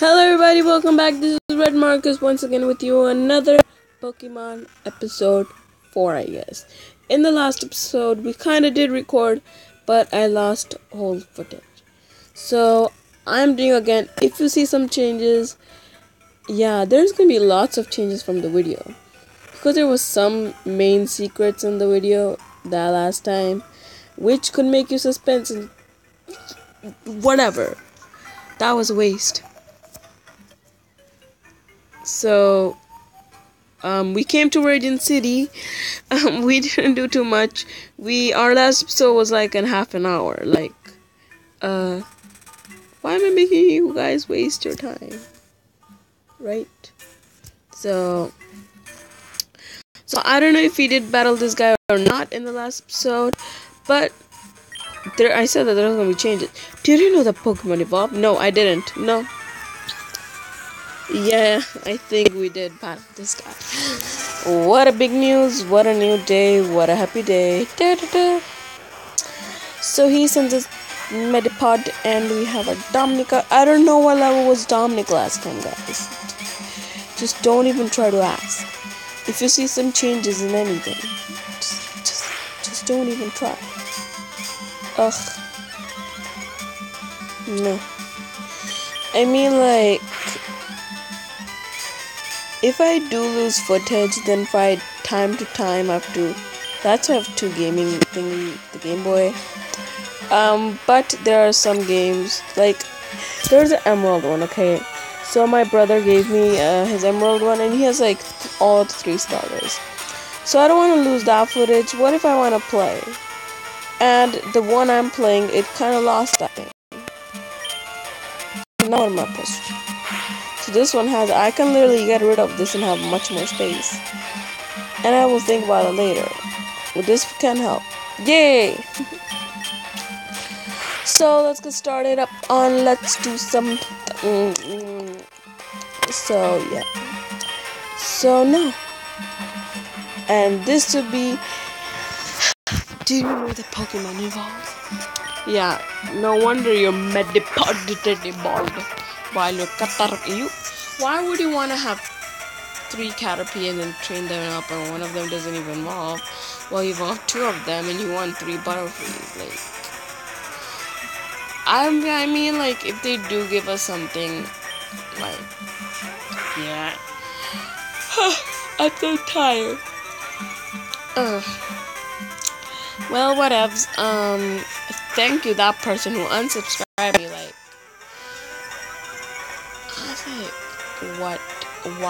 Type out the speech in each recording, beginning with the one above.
Hello everybody, welcome back. This is Red Marcus once again with you another Pokemon episode 4 I guess. In the last episode we kinda did record, but I lost whole footage. So I'm doing again. If you see some changes, yeah, there's gonna be lots of changes from the video. Because there was some main secrets in the video that last time, which could make you suspense and whatever. That was a waste. So, um, we came to Radiant City. Um, we didn't do too much. We our last episode was like in half an hour. Like, uh, why am I making you guys waste your time? Right. So, so I don't know if we did battle this guy or not in the last episode, but there I said that there was gonna be changes. Did you know that Pokemon evolved? No, I didn't. No, yeah, I think we did pass this guy. What a big news, what a new day, what a happy day. Da, da, da. So he sends us Metapod and we have a Dominica. I don't know what level was Dominic last time, guys. Just don't even try to ask. If you see some changes in anything, just, just, just don't even try. Ugh. No. I mean, like, if I do lose footage, then fight time to time to. That's why I have two gaming thingy, the Game Boy. Um, but there are some games like there's an Emerald one. Okay, so my brother gave me uh, his Emerald one, and he has like all three starters. So I don't want to lose that footage. What if I want to play? And the one I'm playing, it kind of lost that thing. Now what am I supposed so this one has, I can literally get rid of this and have much more space. And I will think about it later. But this can help. Yay! so let's get started up on let's do some mm, so yeah so no and this would be do you know the pokemon evolve yeah no wonder you're Metapod evolved while you Caterpie. You, why would you want to have three Caterpie and then train them up and one of them doesn't even evolve? Well, you evolve two of them and you want three Butterfrees. Like, I, I mean, like, if they do give us something, like, yeah. I'm so tired. Ugh. Well, whatevs. Um, thank you, that person who unsubscribed me. Like,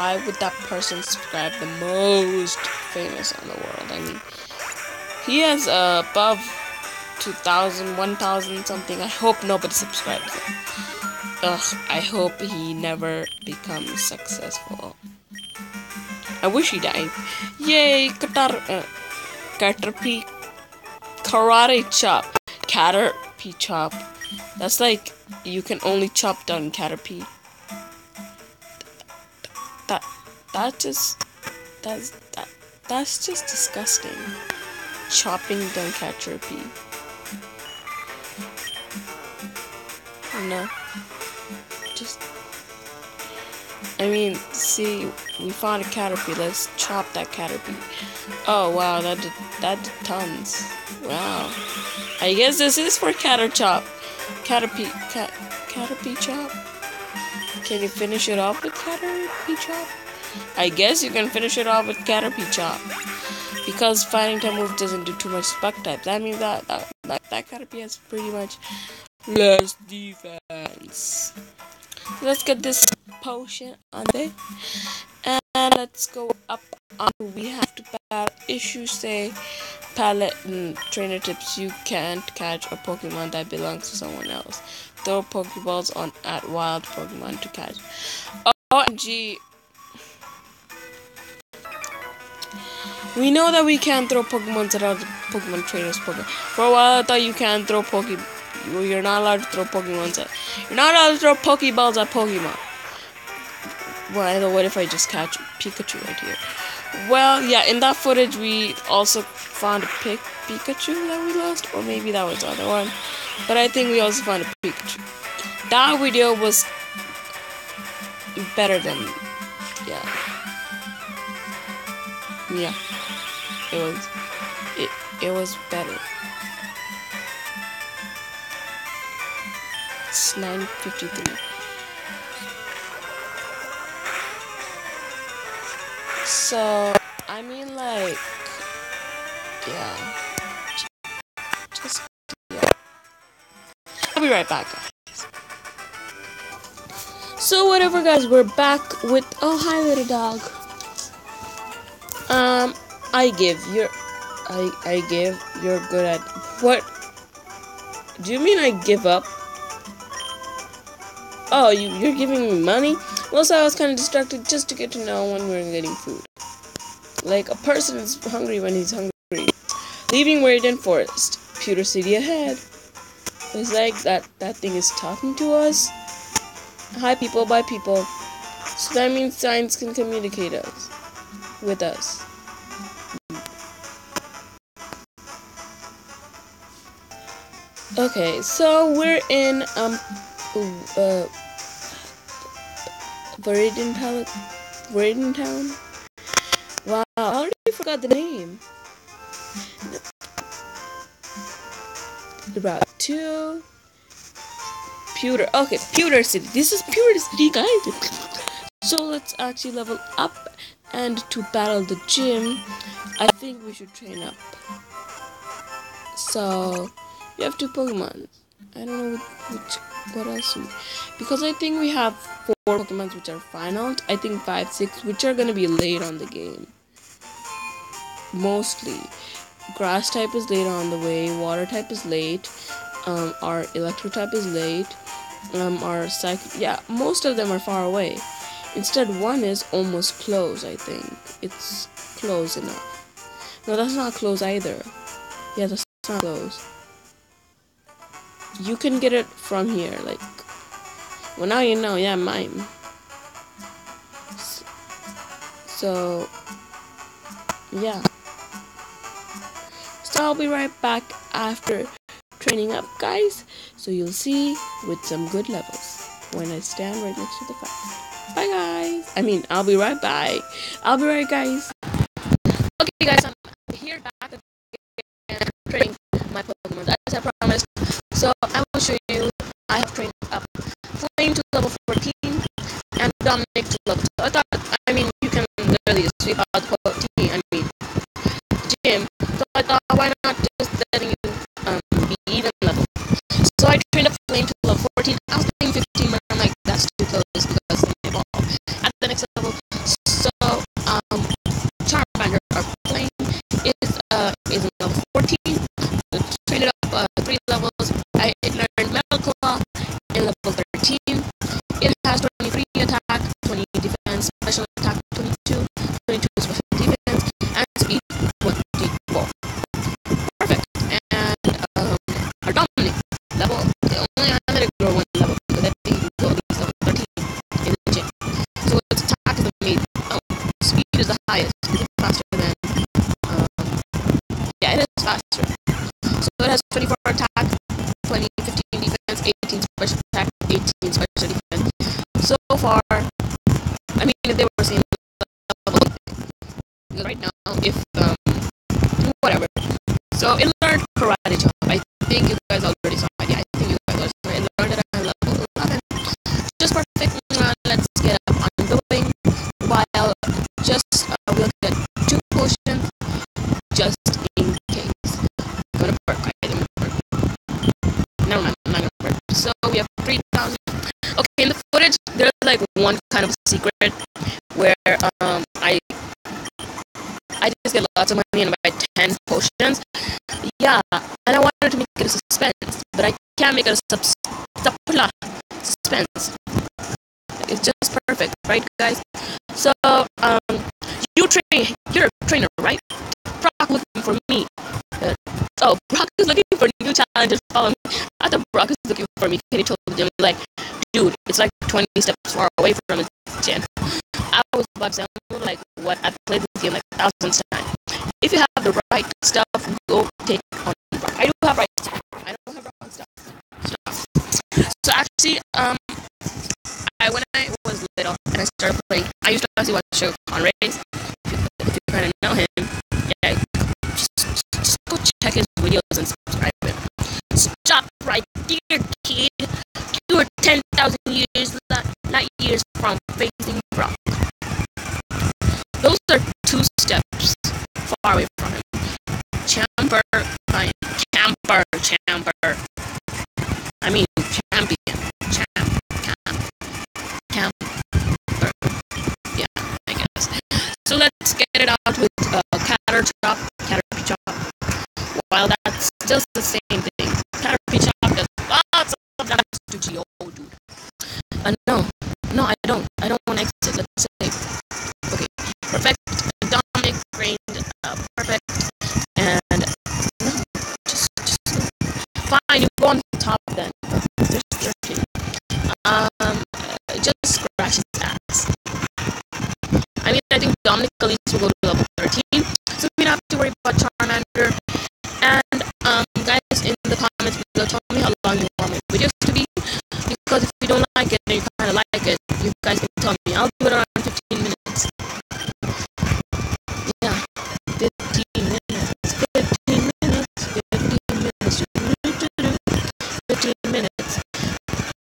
why would that person subscribe the most famous on the world? I mean, he has uh, above 2,000, 1,000 something. I hope nobody subscribes him. Ugh, I hope he never becomes successful. I wish he died. Yay, Qatar, uh, Caterpie, Karate Chop, Caterpie Chop. That's like, you can only chop down Caterpie. That just that's that that's just disgusting. Chopping down Caterpie. No. Just I mean, see, we found a Caterpie. Let's chop that Caterpie. Oh wow, that did, that did tons. Wow. I guess this is for Catter Chop. Caterpie, cat, Caterpie Chop. Can you finish it off with Caterpie Chop? I guess you can finish it off with Caterpie Chop. Because fighting type move doesn't do too much spark type. That means that that, that, that Caterpie has pretty much less defense. Let's get this potion on there. And let's go up on we have to battle issues say palette and trainer tips you can't catch a Pokemon that belongs to someone else throw Pokeballs on at wild Pokemon to catch. OMG. We know that we can't throw Pokemon at other Pokemon trainers Pokemon. For a while I thought you can't throw Poke you're not allowed to throw Pokemon at you're not allowed to throw Pokeballs at Pokemon. Well, what if I just catch Pikachu right here? Well, yeah, in that footage we also found a Pikachu that we lost, or maybe that was the other one. But I think we also found a Pikachu. That video was better than yeah. Yeah. It was it it was better. It's 953. So I mean like yeah. Just yeah. I'll be right back. So whatever guys, we're back with oh hi little dog. Um I give you're I I give you're good at what do you mean I give up? Oh, you, you're giving me money? Well, so I was kind of distracted just to get to know when we're getting food. Like, a person is hungry when he's hungry. Leaving Warden Forest. Pewter City ahead. It's like that, that thing is talking to us. Hi, people, bye, people. So that means signs can communicate us. With us. Okay, so we're in, um, uh, Viridian Pallet, Viridian Town. Wow, I already forgot the name. About two. Pewter. Okay, Pewter City. This is Pewter City, guys. So let's actually level up. And to battle the gym, I think we should train up. So, we have two Pokemon. I don't know which, what else we, because I think we have four Pokemons which are final. I think five, six, which are gonna be late on the game. Mostly, grass type is late on the way. Water type is late. Um, our electro type is late. Um, our psych, yeah, most of them are far away. Instead, one is almost close. I think it's close enough. No, that's not close either. Yeah, that's not close you can get it from here like well now you know yeah mine. So yeah. So I'll be right back after training up guys. So you'll see with some good levels when I stand right next to the fire bye guys. I mean I'll be right back I'll be right guys okay guys I'm here back again training my Pokemon as I promised so I will show you, I trained up Flame to level 14 and Dominic to level 2. I thought, I mean, you can literally sweep out 14, I mean, gym. So I thought, why not just letting you um, be even level. So I trained up Flame to level 14. I was playing 13. It has 23 attack, 20 defense, special attack 22, 22 special defense, and speed 24. Perfect. And um, our Dominic level, only I let it one level because I think will be level 13 in the gym. So its attack is amazing. Speed is the highest. It's faster than. Um, yeah, it is faster. So it has 24 just in case. I'm gonna right? I'm gonna work. Never mind, I'm not gonna work. So we have 3,000. Okay, in the footage, there's like one kind of secret where um I I just get lots of money and buy 10 potions. Yeah, and I wanted to make it a suspense, but I can't make it a sub suspense. It's just perfect, right, guys? So, um, you train, you're a trainer, right? Brock looking for me. Uh, oh, Brock is looking for new challenges. Follow me. I thought Brock is looking for me. He told him like, dude, it's like 20 steps far away from his gym. I was about to like, what? I've played this game like thousands of times. If you have the right stuff, go take on Brock. I do have right stuff. I don't have wrong stuff. stuff. So actually, um, I when I was little, and I started playing. I used to actually watch show on If Right there, kid. You are 10,000 years, not years from facing Brock. Those are two steps far away from him. Chamber, fine. Camper, chamber. I mean, champion. Champ, camp, camper. Yeah, I guess. So let's get it out with uh, Catter Chop, Caterpie Chop. While that's just the same thing. Caterpie Chop does lots of damage to Geo, dude. Uh, no, no, I don't. I don't want to exit. Let's save. Okay, perfect. Dominic reigned uh, perfect. And no, just, just fine. You go on top then. There's 13. Um, just scratch his ass. I mean, I think Dominic at least will go to level tell me. I'll do it around 15 minutes. Yeah, 15 minutes. 15 minutes. 15 minutes. 15 minutes.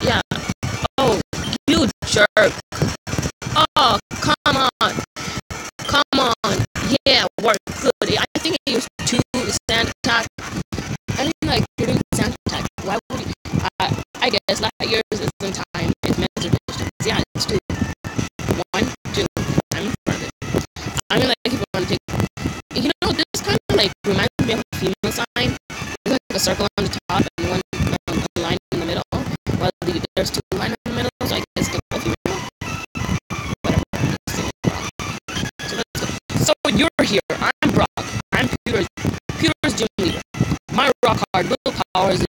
Yeah. Oh, you jerk. Oh, come on. Come on. Yeah, work good. I think I used two sand attack. I didn't like giving sand attack. Why would you? Uh, I guess like yours like reminds me of a female sign. There's like a circle on the top and one um, a line in the middle. Well, the, there's two lines in the middle, so I guess they're female. Whatever. So. So you're here. I'm Brock. I'm Pewter's, Pewter's gym leader. My rock hard willpower is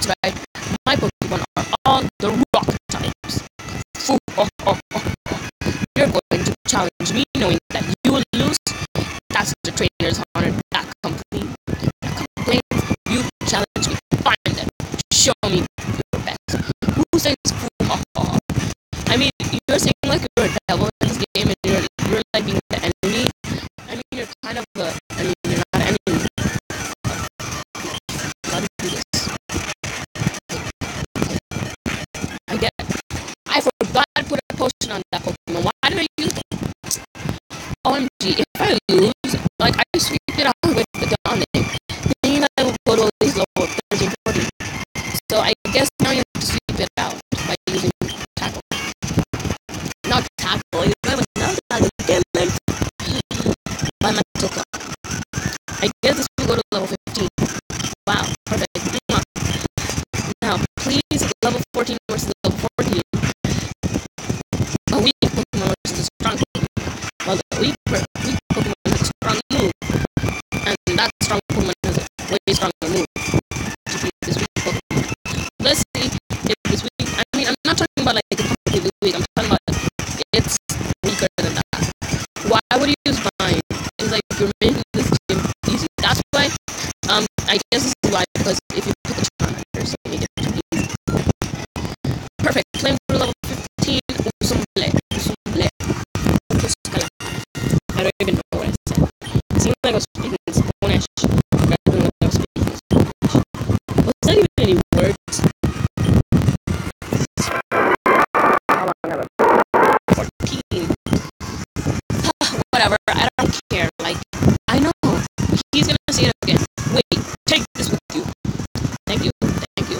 That's right. My Pokemon are all the rock types. You're going to challenge me knowing that you will lose. That's the trainer's honor. That company. That complains. You challenge me. Find then. Show me potion on that Pokemon. Why did I use it? OMG, if I lose, like I sweep it I'm not He's gonna say it again. Wait. Take this with you. Thank you. Thank you.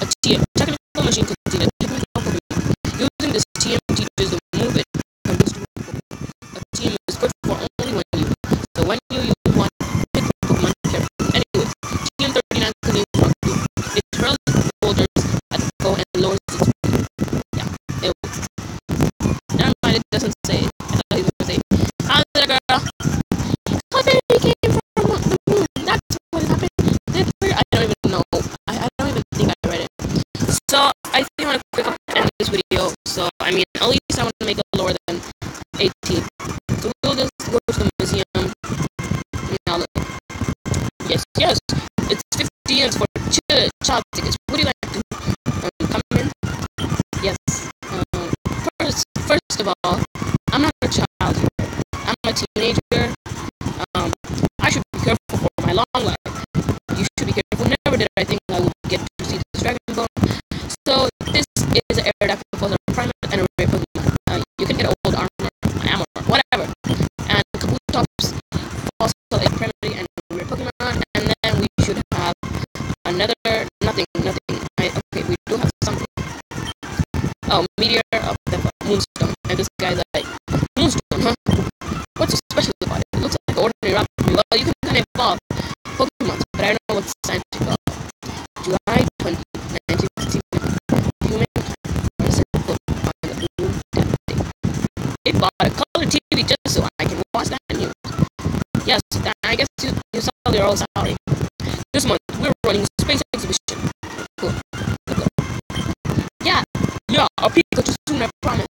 A TM. Technical machine container. Technical Pokemon. Using this TM teaches the move it can boost. A TM is good for only when you. So when you use one, pick Pokemon carefully. Anyway, TM39 can use rock you. It hurls boulders at the go and lowers its speed. Yeah, it works. Never mind, it doesn't say. Mean, at least I want to make it lower than 18. So we'll just go to the museum. Now. Yes, yes. It's 50 yens for ch child tickets. Would you like to um, come in? Yes. Um, first, first of all, you can get old armor, armor, whatever. And Kabutops also a primary and rare Pokemon. And then we should have another nothing, nothing. I, okay, we do have something. Oh, meteor of the moonstone. And this guy's like bought a color TV just so I can watch that news. Yes, I guess you, you saw your old salary. This month, we're running a space exhibition. Cool. Yeah, yeah, a Pikachu soon, I promise.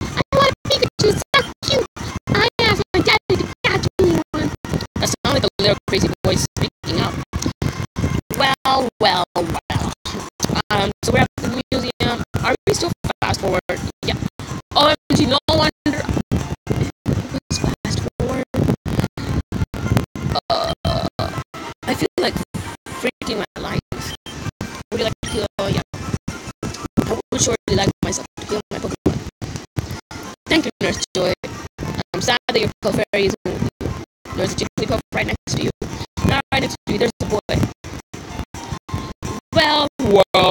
I want a Pikachu, so cute. I asked my daddy to catch me one. That sounded like a little crazy voice like freaking my life. Would you like to heal? Yeah. I would surely like myself to heal my Pokemon. Thank you, Nurse Joy. I'm sad that your Clefairy isn't with you. There's a Jigglypuff right next to you. Not right next to you, there's a boy. Well, well,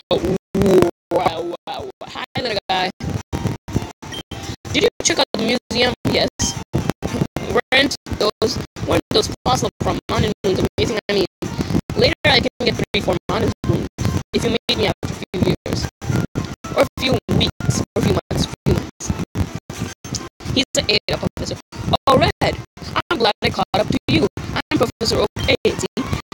well, well. Hi, little guy. Did you check out the museum? Yes. Weren't those weren't those fossils from Mountain Moons amazing? I mean, later I get three, four if you meet me after a few years, or a few weeks, or a few months, few months. He's an ADA professor. Oh, Red, I'm glad I caught up to you. I'm Professor Oak?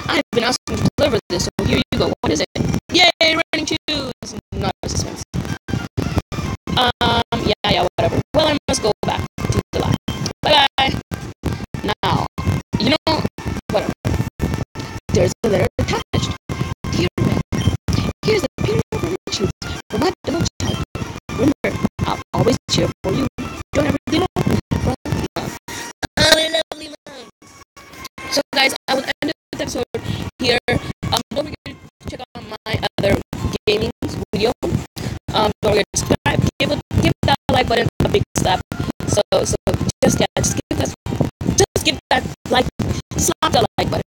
I've been asking to deliver this, so here you go. What is it? Yay, running shoes! Not a suspense. Um, yeah, yeah, whatever. Well, I must go back to the lab. Bye bye. Now, you know, whatever. There's a letter always cheer for you. Don't ever give up. From love. So, guys, I will end this episode here. Um, don't forget to check out my other gaming video. Um, don't forget to subscribe. Give, give that like button a big slap. So, so just yeah, just give that, just give that like, slap the like button.